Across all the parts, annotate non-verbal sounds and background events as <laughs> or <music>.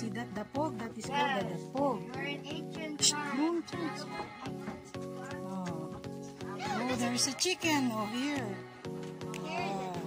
see that dapog? That is called the Shh, times. don't touch. Oh. oh, there's a chicken over here. Oh. <laughs>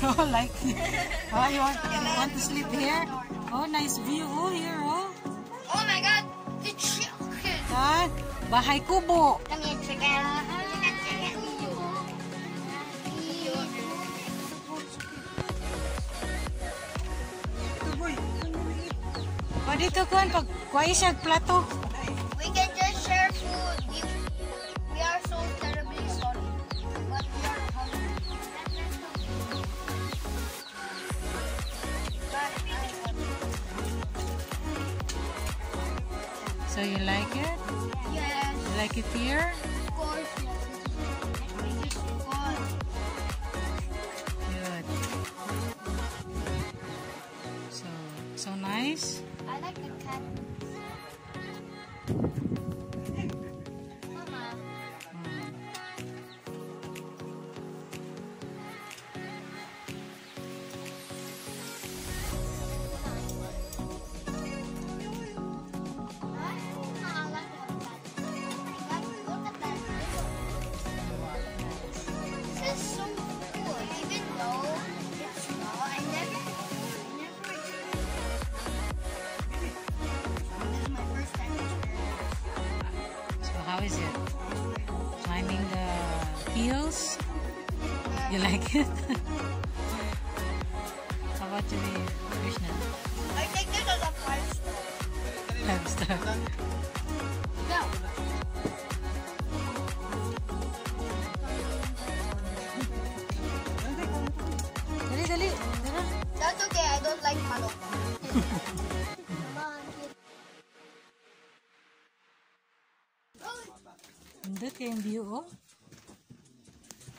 Oh, like, oh, you want, you want to sleep here? Oh, nice view. Oh, here, oh. Oh my god, the chicken! Ah, bahay kubo. Chicken, chicken. Dito kuhan, pag kuhay siya plato. We can just share food. We, we are so terribly sorry. But we are hungry. So, you like it? Yes, You like it here? So nice. I like the cat. The hills? You like it? <laughs> how about you, Krishna? I think this is a five star. Five star. No. Dali, dali. That's okay. I don't like kayong view, oh.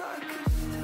fuck <laughs>